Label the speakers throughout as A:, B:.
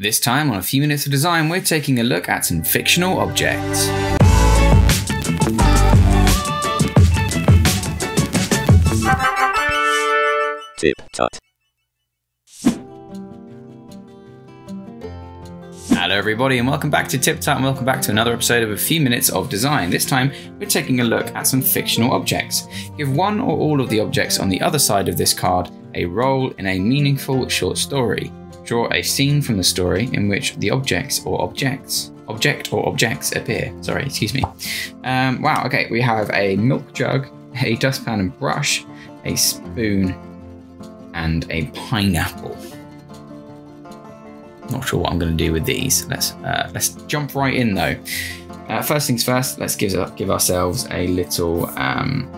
A: This time on A Few Minutes of Design, we're taking a look at some fictional objects.
B: Tip Tut.
A: Hello, everybody, and welcome back to Tip Tut, and welcome back to another episode of A Few Minutes of Design. This time, we're taking a look at some fictional objects. Give one or all of the objects on the other side of this card a role in a meaningful short story. Draw a scene from the story in which the objects or objects object or objects appear. Sorry, excuse me. Um, wow, okay, we have a milk jug, a dustpan and brush, a spoon, and a pineapple. Not sure what I'm going to do with these. Let's uh, let's jump right in though. Uh, first things first, let's give give ourselves a little um,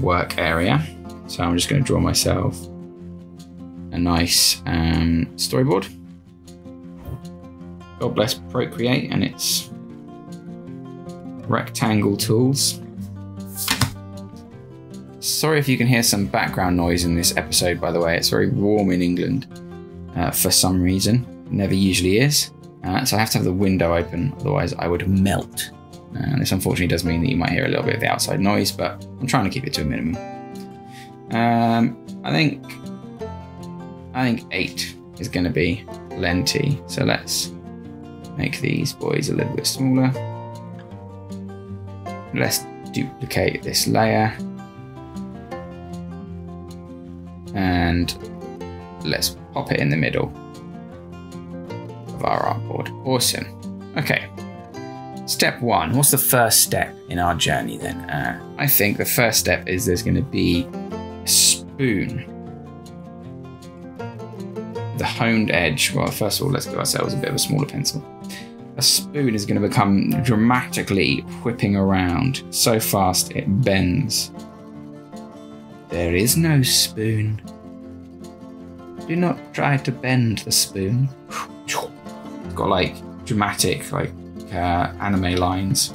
A: work area. So I'm just going to draw myself a nice um, storyboard. God bless Procreate and its rectangle tools. Sorry if you can hear some background noise in this episode, by the way. It's very warm in England uh, for some reason. never usually is. Uh, so I have to have the window open, otherwise, I would melt. Uh, and this unfortunately does mean that you might hear a little bit of the outside noise, but I'm trying to keep it to a minimum. Um, I think I think eight is going to be plenty. So let's make these boys a little bit smaller. Let's duplicate this layer. And let's pop it in the middle of our artboard. Awesome. Okay. Step one. What's the first step in our journey then? Uh, I think the first step is there's going to be a spoon the honed edge. Well, first of all, let's give ourselves a bit of a smaller pencil. A spoon is going to become dramatically whipping around so fast it bends. There is no spoon. Do not try to bend the spoon. It's got like dramatic, like uh, anime lines.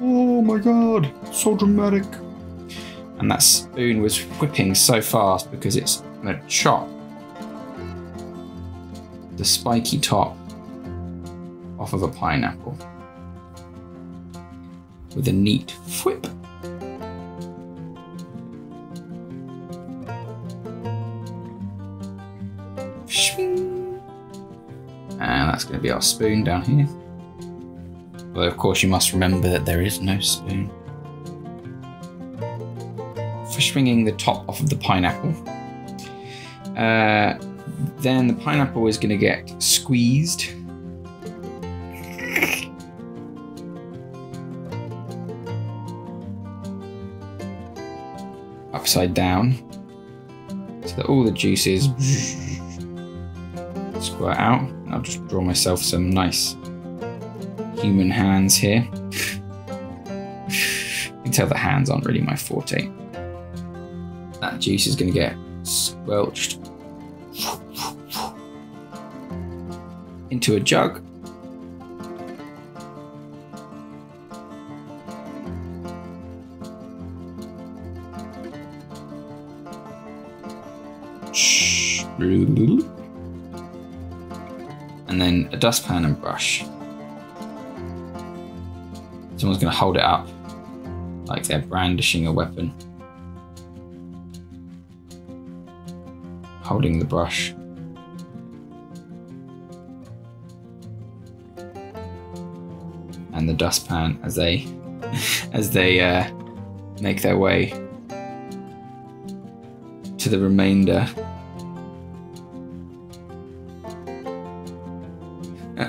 A: Oh my god, so dramatic. And that spoon was whipping so fast because it's going to chop the spiky top off of a pineapple with a neat whip. And that's going to be our spoon down here. But of course, you must remember that there is no spoon. For swinging the top off of the pineapple, uh, then the pineapple is going to get squeezed. Upside down so that all the juices squirt out. I'll just draw myself some nice human hands here. you can tell the hands aren't really my forte. That juice is going to get squelched into a jug. And then a dustpan and brush. Someone's going to hold it up like they're brandishing a weapon. Holding the brush. and the dustpan as they as they uh, make their way to the remainder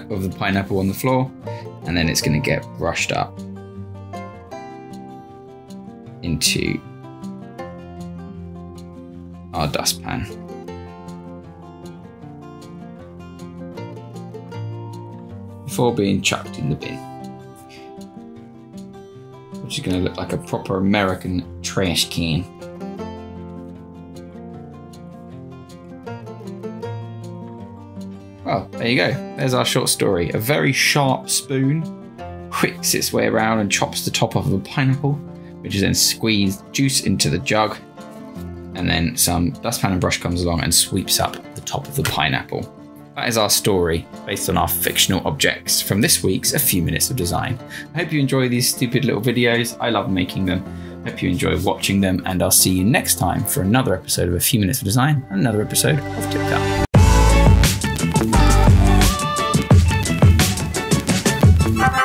A: of the pineapple on the floor, and then it's going to get brushed up into our dustpan. Before being chucked in the bin which is going to look like a proper American trash can. Well, there you go. There's our short story. A very sharp spoon wicks its way around and chops the top off of a pineapple, which is then squeezed juice into the jug. And then some dustpan and brush comes along and sweeps up the top of the pineapple. That is our story, based on our fictional objects from this week's A Few Minutes of Design. I hope you enjoy these stupid little videos. I love making them. Hope you enjoy watching them, and I'll see you next time for another episode of A Few Minutes of Design, another episode of TipTut.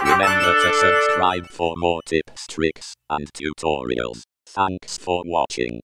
B: Remember to subscribe for more tips, tricks, and tutorials. Thanks for watching.